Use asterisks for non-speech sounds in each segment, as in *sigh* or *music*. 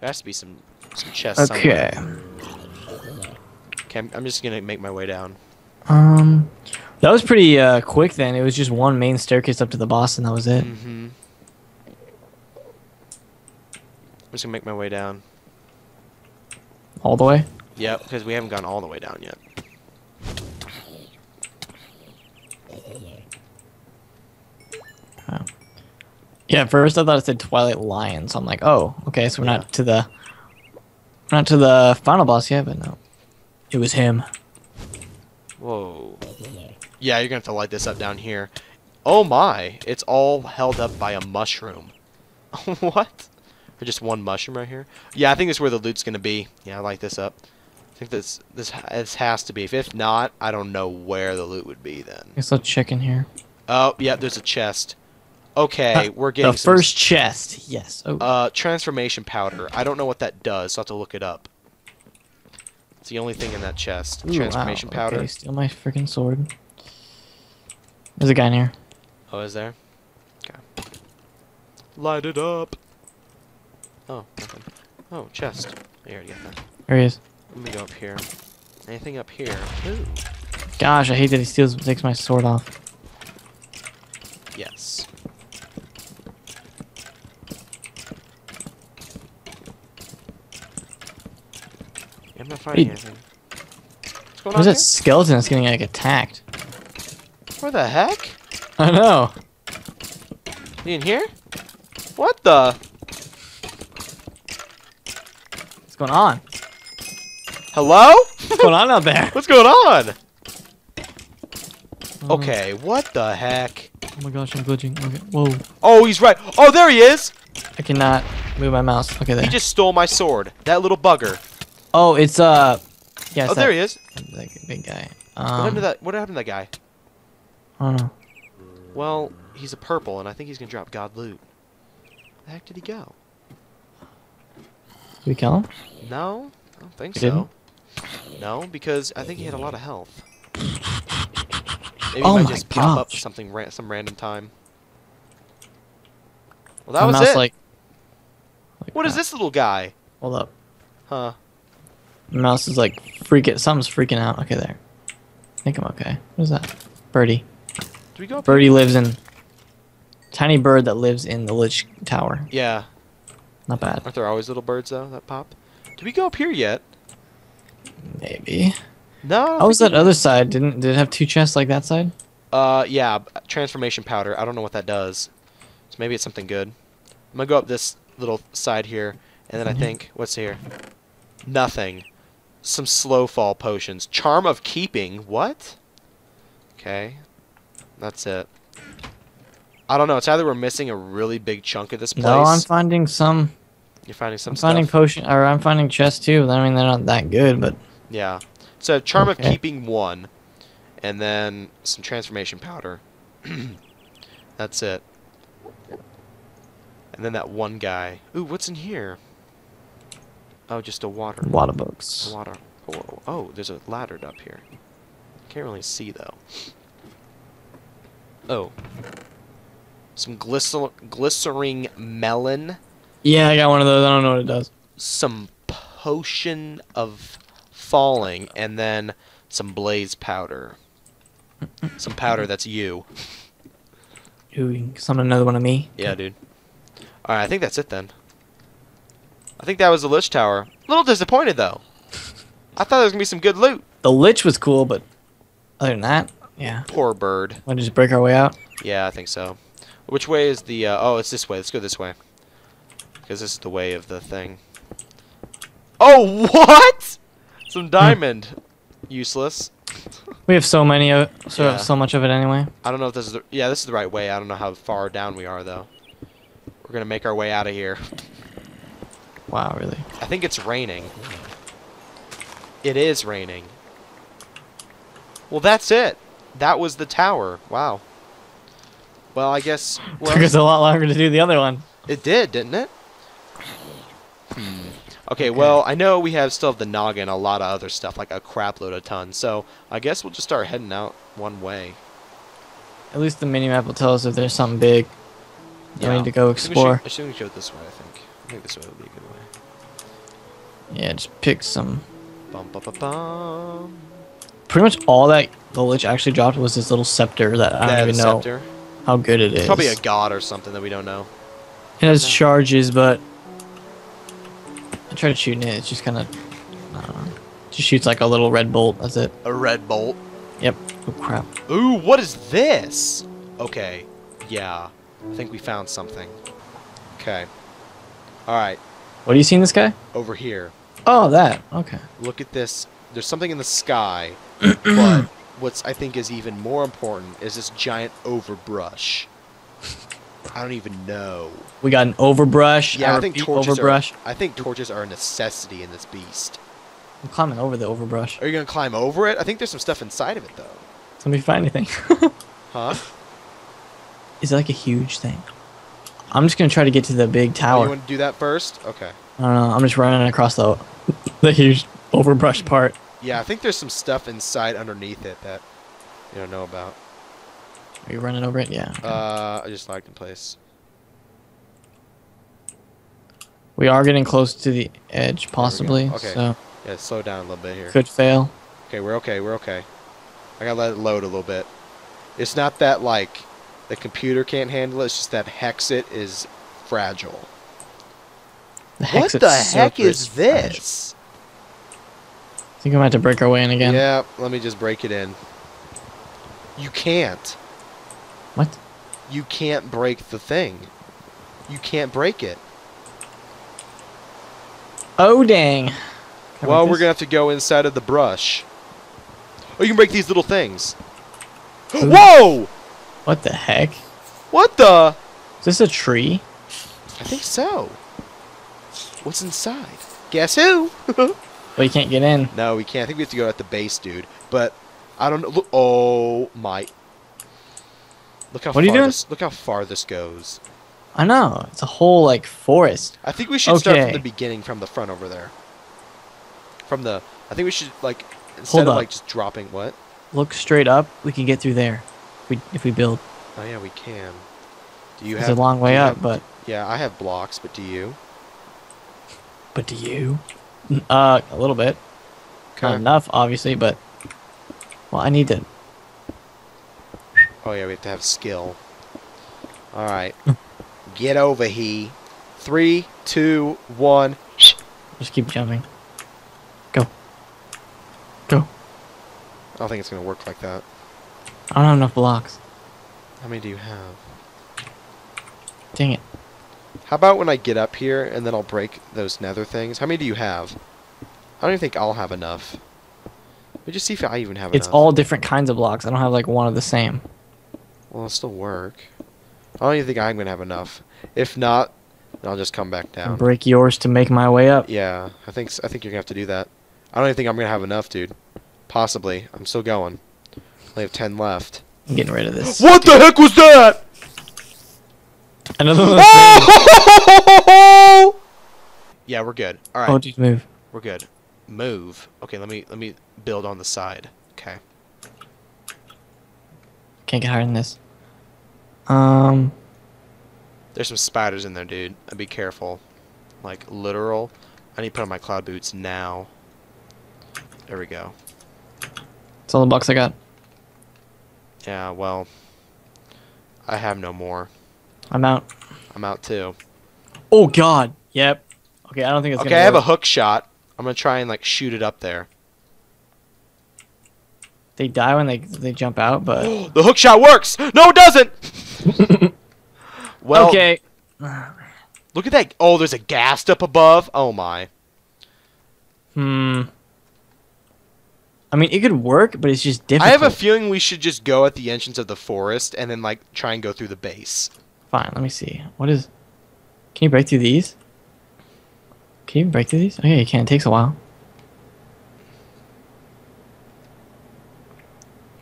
There has to be some some chests. Okay. somewhere. Okay. I'm, I'm just gonna make my way down. Um, that was pretty uh, quick. Then it was just one main staircase up to the boss, and that was it. Mm-hmm. I'm just gonna make my way down. All the way. Yep, because we haven't gone all the way down yet. Yeah, first I thought it said Twilight Lion, so I'm like, oh, okay, so we're not to the, we're not to the final boss yet, but no, it was him. Whoa. Yeah, you're gonna have to light this up down here. Oh my! It's all held up by a mushroom. *laughs* what? Or just one mushroom right here? Yeah, I think is where the loot's gonna be. Yeah, I light this up. I think this this this has to be. If not, I don't know where the loot would be then. Guess I'll check in here. Oh, yeah, there's a chest. Okay, we're getting the some first chest. Yes. Oh, Uh, transformation powder. I don't know what that does, so I have to look it up. It's the only thing in that chest. Ooh, wow, transformation powder. Okay, steal my freaking sword. There's a guy in here. Oh, is there? Okay. Light it up. Oh, nothing. Oh, chest. I already got that. There he is. Let me go up here. Anything up here? Ooh. Gosh, I hate that he steals takes my sword off. Yes. Finding What's going on Where's here? that skeleton that's getting like attacked? Where the heck? I know. You in here? What the? What's going on? Hello? What's going on out there? *laughs* What's going on? Oh, Okay, what the heck? Oh my gosh, I'm glitching. Okay. Whoa. Oh, he's right. Oh, there he is. I cannot move my mouse. Okay, there. He just stole my sword. That little bugger. Oh, it's uh. Yeah, Oh, there he is. that big guy. What happened Um, to that? What happened to that guy? I don't know. Well, he's a purple, and I think he's gonna drop God loot. Where the heck did he go? Did we kill him? No, I don't think He so. No, because I think he had a lot of health. Maybe Oh he might just pop up gosh. something ra- some random time. Well, that was it. Like, like what is that. this little guy? Hold up. Huh? My mouse is like freaking. Something's freaking out. Okay, there. I think I'm okay. What is that? Birdie. Do we go up? Birdie lives in. Tiny bird that lives in the Lich Tower. Yeah. Not bad. Aren't there always little birds though that pop? Did we go up here yet? Maybe. No. I How was think that other side? Didn't did it have two chests like that side? Uh, yeah. Transformation powder. I don't know what that does. So maybe it's something good. I'm gonna go up this little side here, and then I Mhm. think what's here? Nothing. Some slow fall potions. Charm of keeping. What? Okay. That's it. I don't know. It's either we're missing a really big chunk of this place. No, I'm finding some. You're finding some I'm stuff. finding potion, or I'm finding chests too. I mean, they're not that good, but Yeah. So charm of keeping one, and then some transformation powder. *clears throat* That's it. And then that one guy. Ooh, what's in here? Oh, just a water. a lot of books. Water. Oh, oh, there's a ladder up here. Can't really see though. Oh. Some glycer- glycerine melon. Yeah, I got one of those. I don't know what it does. some potion of falling, and then some blaze powder. Some powder that's you. Ooh, you can summon another one of me. Yeah, dude. Alright, I think that's it then. I think that was the Lich Tower. A little disappointed though. *laughs* I thought there was gonna be some good loot. The Lich was cool, but other than that, yeah. Poor bird. Want to just break our way out? Yeah, I think so. Which way is the? Uh, oh, it's this way. Let's go this way. Because this is the way of the thing. Oh, *laughs* what? Some diamond. Useless. We have so many of so Yeah. so much of it anyway. I don't know if this is the yeah, this is the right way. I don't know how far down we are though. We're gonna make our way out of here. *laughs* Wow, really? I think it's raining. It is raining. Well, that's it. That was the tower. Wow. Well, I guess *laughs* well, Took us a lot longer to do the other one. it did, didn't it? Hmm. Okay, well, I know we have still have the noggin, and a lot of other stuff, like a crap load of tons. So I guess we'll just start heading out one way. At least the minimap will tell us if there's something big. that we need to go I think we should- explore. I should we go this way. I think. I think this way would be a good way. Yeah, just pick some. Bum, bum, bum. Pretty much all that the lich actually dropped was this little scepter that I don't even know scepter. how good it is. Probably a god or something that we don't know. It has charges, but I tried shooting it. It's just kind of, uh, I. Just shoots like a little red bolt. That's it. A red bolt. Yep. Oh crap. Ooh, what is this? Okay. Yeah. I think we found something. Okay. Alright. What do you see in this guy? Over here. Oh, that. Okay. Look at this. There's something in the sky. *clears throat* but what's I think is even more important is this giant overbrush. I don't even know. We got an overbrush. Yeah, I, I think torches overbrush. are. I think torches are a necessity in this beast. I'm climbing over the overbrush. Are you gonna climb over it? I think there's some stuff inside of it though. Somebody find anything. *laughs* Huh? Is it like a huge thing? I'm just gonna try to get to the big Oh, tower. you want to do that first? Okay. I don't know. I'm just running across the the huge overbrush part. Yeah, I think there's some stuff inside underneath it that you don't know about. Are you running over it? Yeah. okay. Uh, I just locked in place. we are getting close to the edge, possibly. Okay. So Yeah, slow down a little bit here. could fail. Okay, we're okay. We're okay. I gotta let it load a little bit. It's not that like the computer can't handle it. It's just that Hexxit is fragile. The what the heck is this? I think I'm about to break our way in again. Yeah, let me just break it in. You can't. What? You can't break the thing. You can't break it. Oh dang. Can well, we're gonna have to go inside of the brush. Oh, you can break these little things. Ooh. *gasps* Whoa! What the heck? What the? Is this a tree? I think so. What's inside? Guess who? *laughs* Well, you can't get in. no, we can't. I think we have to go at the base, dude. But I don't know. Look, oh my! Look how What are you far doing? this. Look how far this goes. I know. It's a whole like forest. I think we should start from the beginning, from the front over there. From the. I think we should like instead Hold of up. like just dropping what? Look straight up. We can get through there. If we if we build. Oh yeah, we can. Do you It's have a long way up, have- but Yeah, I have blocks, but do you? But do you? Uh, a little bit. Not enough, obviously, but well, I need to. Oh yeah, we have to have skill. All right, get over here. Three, two, one. Just keep jumping. Go. Go. I don't think it's gonna work like that. I don't have enough blocks. How many do you have? Dang it. How about when I get up here and then I'll break those nether things? How many do you have? I don't even think I'll have enough. Let me just see if I even have enough. It's enough. all different kinds of blocks. I don't have like one of the same. Well, it'll still work. I don't even think I'm gonna have enough. If not, then I'll just come back down. Break yours to make my way up. Yeah, I think s- I think you're gonna have to do that. I don't even think I'm gonna have enough, dude. Possibly. I'm still going. Only have ten left. I'm getting rid of this. What the heck was that? Another one. of those things. Oh! Yeah, we're good. All right, Oh, move. we're good. Move. Okay, let me let me build on the side. Okay. Can't get higher than this. Um, There's some spiders in there, dude. Be careful. Like literal. I need to put on my cloud boots now. There we go. that's all the blocks I got. Yeah, well, I have no more. I'm out. I'm out too. Oh God. Yep. Okay, I don't think it's Okay, gonna I have a hook shot. I'm gonna try and like shoot it up there. They die when they they jump out, but *gasps* the hook shot works. No, it doesn't. *laughs* well, okay. look at that. Oh, there's a ghast up above. Oh my. Hmm. I mean, it could work, but it's just difficult. I have a feeling we should just go at the entrance of the forest and then like try and go through the base. Fine. Let me see. What is? Can you break through these? Can you break through these? Oh yeah, you can. It takes a while.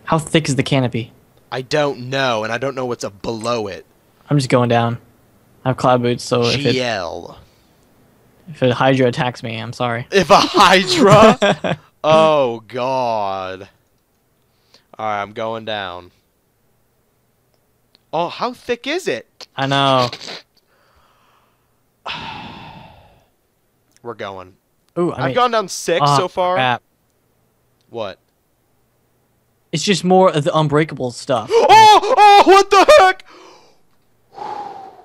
How thick is the canopy? I don't know, and I don't know what's up below it. I'm just going down. I have cloud boots, so if it, GL. if a Hydra attacks me, I'm sorry. *laughs* If a Hydra. *laughs* oh God. All right, I'm going down. Oh, how thick is it? I know. *sighs* We're going. Ooh, I I've mean, gone down six so oh, far. crap. What? It's just more of the unbreakable stuff. *gasps* Oh! Oh! What the heck?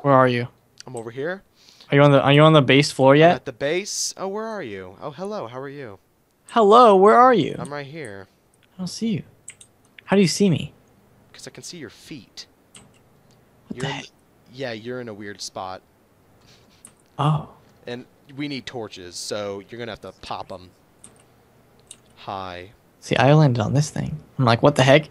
Where are you? I'm over here. Are you on the Are you on the base floor I'm yet? At the base. Oh, where are you? Oh, hello. How are you? Hello, where are you? I'm right here. I don't see you. How do you see me? Because I can see your feet. What You're in yeah, you're in a weird spot. Oh, And we need torches, so you're going to have to pop them. Hi. see, I landed on this thing. I'm like, what the heck?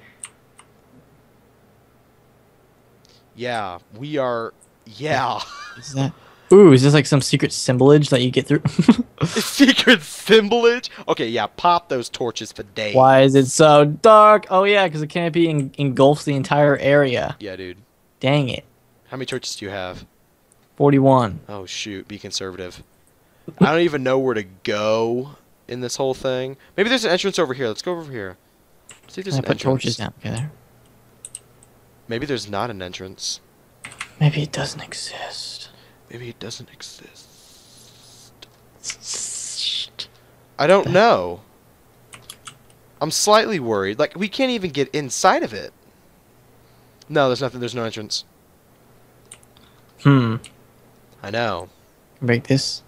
Yeah, we are... Yeah. *laughs* Is that? Ooh, is this like some secret symbolage that you get through? *laughs* *laughs* Secret symbolage? Okay, yeah, pop those torches for days. Why is it so dark? Oh yeah, because the canopy en- engulfs the entire area. Yeah, dude. Dang it. How many torches do you have? 41. Oh, shoot. Be conservative. I don't even know where to go in this whole thing. Maybe there's an entrance over here. Let's go over here. See if there's I an put entrance. torches down. Okay, there. Maybe there's not an entrance. Maybe it doesn't exist. Maybe it doesn't exist. I don't know. I'm slightly worried. Like, we can't even get inside of it. No, there's nothing. There's no entrance. Hmm. I know. Break this.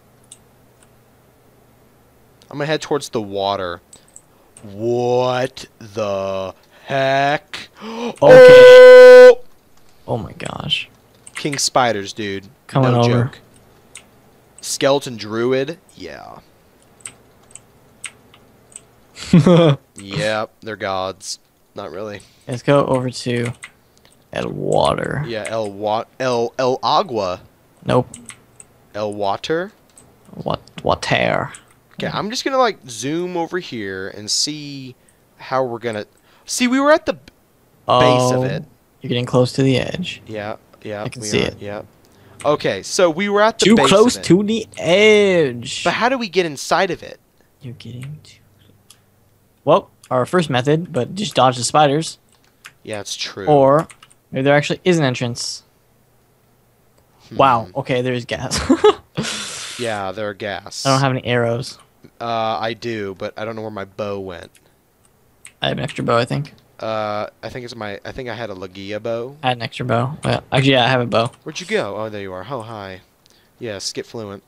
I'm gonna head towards the water. What the heck? *gasps* Oh! Oh my gosh. King spiders, dude. Coming no over. joke. Skeleton druid? Yeah. *laughs* Yep, they're gods. Not really. Let's go over to El Water. Yeah, El Wa- El El Agua. Nope. El Water. What? Water. Okay, I'm just gonna like zoom over here and see how we're gonna. See, we were at the b- base of Oh, it. You're getting close to the edge. Yeah, yeah. I can we see are, it. Yeah. Okay, so we were at the Too close to the edge. But how do we get inside of it? You're getting too. Well, our first method, but just dodge the spiders. Yeah, it's true. Or maybe there actually is an entrance. Wow. Hmm. Okay, there's ghast. *laughs* Yeah, there are ghast. I don't have any arrows. Uh, I do, but I don't know where my bow went. I have an extra bow, I think. Uh, I think it's my. I think I had a Lagia bow. I had an extra bow. Well, actually, yeah, I have a bow. Where'd you go? Oh, there you are. Oh, hi. Yeah, skip fluent.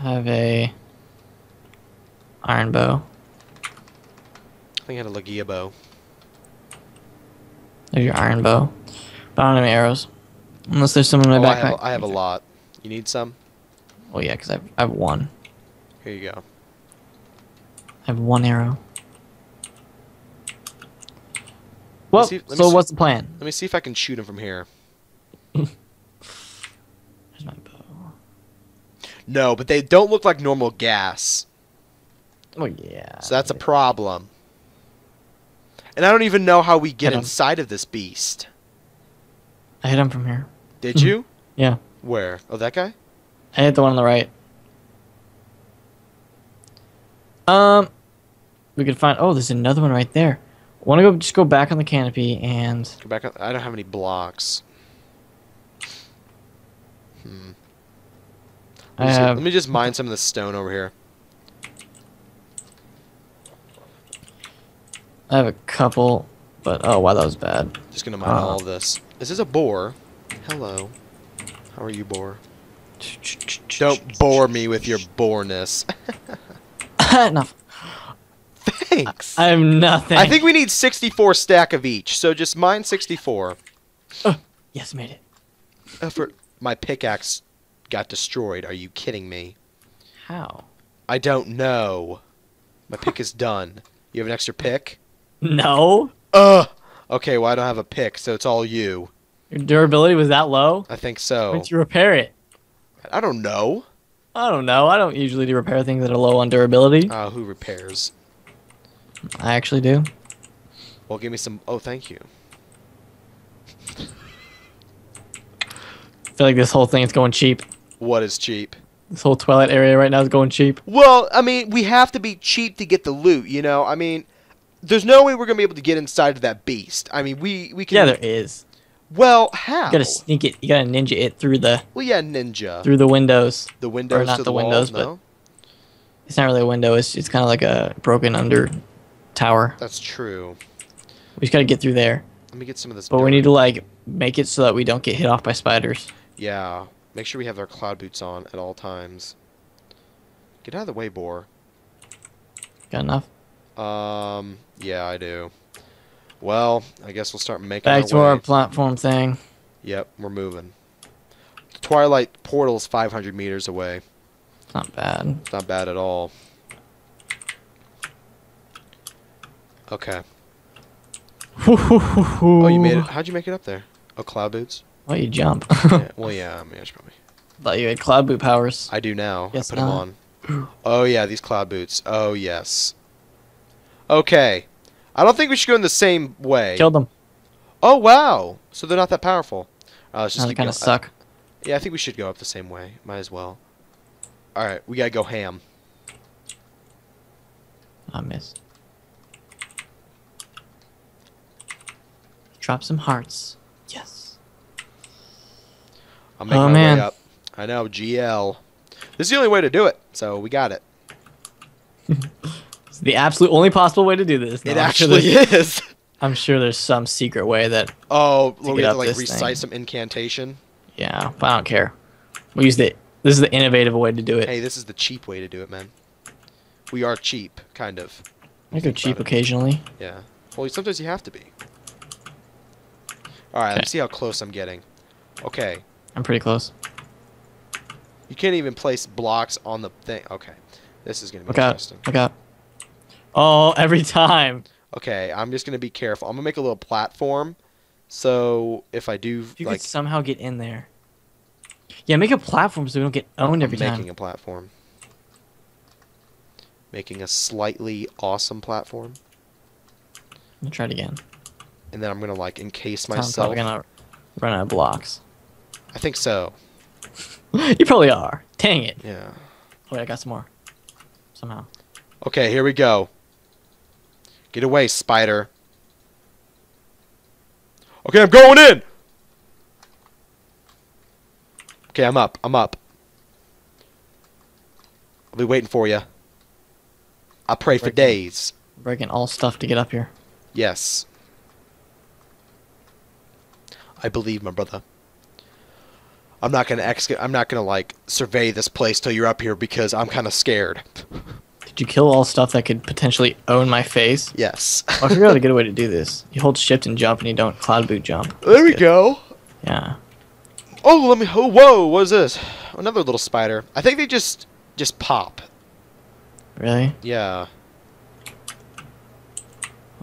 I have a iron bow. I think I had a Lagia bow. There's your iron bow. But I don't have any arrows. Unless there's some in my Oh, I backpack. have, I have a lot. You need some? Oh yeah, because I have, I have one. Here you go. I have one arrow. Well, see- so see- what's the plan? Let me see if I can shoot him from here. *laughs* There's my bow. No, but they don't look like normal ghast. Oh yeah. So that's a problem. And I don't even know how we get inside of this beast. I hit him from here. Did you? *laughs* Yeah, Where? Oh, that guy? I hit the one on the right. Um, we could find. Oh, there's another one right there. Want to go? Just go back on the canopy and Go back up. I don't have any blocks. Hmm. Let me, see- have. let me just mine some of the stone over here. I have a couple, but oh wow, that was bad. Just gonna mine Uh. all of this. This is a boar. Hello. How are you, boar? Don't bore me with your boreness. Enough. *laughs* Thanks. I have nothing. I think we need 64 stack of each, so just mine 64. Uh, yes, made it. Uh, Effort. My pickaxe got destroyed. Are you kidding me? How? I don't know. My pick is done. You have an extra pick? No. Ugh. Okay, well I don't have a pick, so it's all you. Your durability was that low. I think Why so. didn't you repair it? I don't know. I don't know. I don't usually do repair things that are low on durability. Uh, who repairs? I actually do. Well, give me some. Oh, thank you. I feel like this whole thing is going cheap. What is cheap? This whole Twilight area right now is going cheap. Well, I mean, we have to be cheap to get the loot. You know, I mean, there's no way we're gonna be able to get inside of that beast. I mean, we we can. Yeah, there is. Well, how? You gotta sneak it. You gotta ninja it through the Well, yeah, ninja. through the windows. the windows or not to the the, windows, but- no? It's not really a window. It's it's kind of like a broken under tower. That's true. We just gotta get through there. Let me get some of this. But we need to like make it so that we don't get hit off by spiders. Yeah. Make sure we have our cloud boots on at all times. Get out of the way, boar. Got enough? Um. Yeah, I do. Well, I guess we'll start making Back our to way. our platform thing. Yep, we're moving. The Twilight portal is 500 meters away. It's not bad. It's not bad at all. Okay. Oh, you made it. How'd you make it up there? Oh, cloud boots. Oh, you jump. *laughs* Yeah, *laughs* well, yeah. I mean, I should probably. Thought you had cloud boot powers. I do now. Guess I put them on. *gasps* Oh yeah, these cloud boots. Oh yes. Okay. I don't think we should go in the same way. Killed them. Oh wow. So they're not that powerful. Uh, let's just Now they keep kind of going. suck. yeah, I think we should go up the same way. Might as well. All right, we gotta go ham. I missed. Drop some hearts. Yes. I'm making Oh, my man. way up. I know GL. This is the only way to do it, so we got it. *laughs* The absolute only possible way to do this. it I'm actually there's- *laughs* is. I'm sure there's some secret way that. Oh, well, we have to like recite thing. some incantation. Yeah, but I don't care. We use the. This is the innovative way to do it. Hey, this is the cheap way to do it, man. We are cheap, kind of. I go cheap occasionally. Yeah. Well, sometimes you have to be. All right, Okay. let's see how close I'm getting. Okay. I'm pretty close. You can't even place blocks on the thing. Okay. This is gonna be Look out! interesting. Look out! Oh, every time. Okay, I'm just gonna be careful. I'm gonna make a little platform, so if I do If you like could somehow get in there. Yeah, make a platform so we don't get owned every I'm time. making a platform, making a slightly awesome platform, Let me try it again. and then I'm gonna like encase I'm myself. probably gonna run out of blocks. I think so. *laughs* you probably are. Dang it. Yeah. Oh, wait, I got some more. Somehow. Okay, here we go. Get away, spider. Okay, I'm going in. Okay, I'm up. I'm up. I'll be waiting for you. I pray for days. Breaking all stuff to get up here. Yes. I believe, my brother. I'm not gonna ex- I'm not gonna like survey this place till you're up here because I'm kind of scared. *laughs* You kill all stuff that could potentially own my face? Yes. I figured out a good way to do *laughs* this. You hold shift and jump and you don't cloud boot jump. there we go. Yeah. Oh, let me. Oh, whoa! What is this? Another little spider. I think they just just pop. Really? Yeah.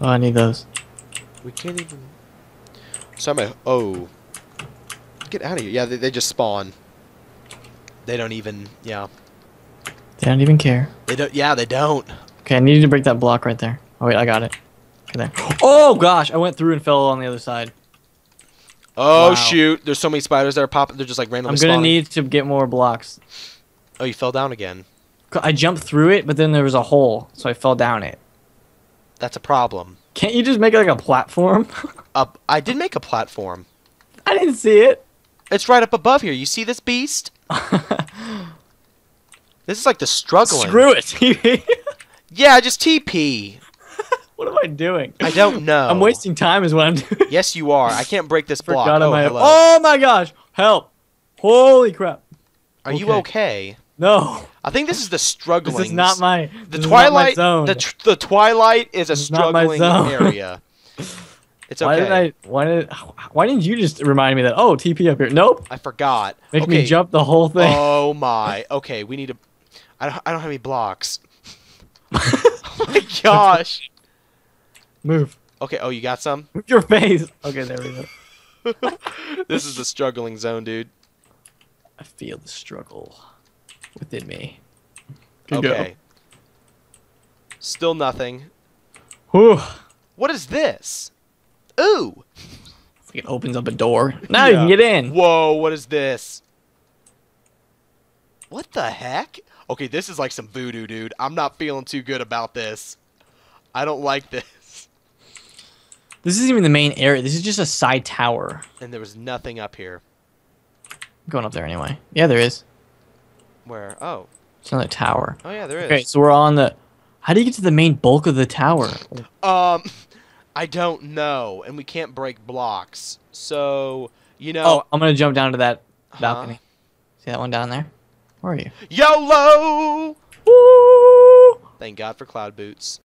Oh, I need those. We can't even. So I'm. Oh. Get out of here! Yeah, they, they just spawn. They don't even. Yeah. They don't even care. They don't. Yeah, they don't. Okay, I need to break that block right there. Oh, wait, I got it. Okay, there. Oh, gosh! I went through and fell on the other side. Oh Wow. shoot! There's so many spiders that are popping. They're just like randomly I'm gonna spawning. need to get more blocks. Oh, you fell down again. I jumped through it, but then there was a hole, so I fell down it. That's a problem. Can't you just make like a platform? *laughs* Uh, I did make a platform. I didn't see it. It's right up above here. You see this beast? *laughs* This is like the struggling. Screw it. *laughs* Yeah, just TP. *laughs* what am I doing? I don't *laughs* know. I'm wasting time, is what I'm doing. Yes, you are. I can't break this block. Forgot oh, I hello. Oh my gosh! Help! Holy crap! Are you okay. okay? No, I think this is the struggling. this is not my. the this is not my twilight. zone. The tr- the twilight is a This is not my struggling zone. area. It's okay. Why did I? Why did? Why didn't you just remind me that? Oh, TP up here. Nope. I forgot. Make okay. me jump the whole thing. Oh my. Okay, we need to. I don't. I don't have any blocks. *laughs* oh my gosh. Move. Okay. Oh, you got some. Move your face. Okay, there we go. *laughs* this is the struggling zone, dude. I feel the struggle within me. Good go. Okay. Still nothing. Whew. What is this? Ooh. It opens up a door. Now you can get in. Whoa, what is this? What the heck? okay, this is like some voodoo, dude. I'm not feeling too good about this. I don't like this. This isn't even the main area. This is just a side tower. And there was nothing up here. I'm going up there anyway. Yeah, there is. Where? Oh. It's another tower. Oh, yeah, there is. Okay, so we're on the... How do you get to the main bulk of the tower? Um, I don't know. And we can't break blocks. So, you know... Oh, I'm going to jump down to that balcony. Huh? See that one down there? Where are you? YOLO! Woo! Thank God for cloud boots.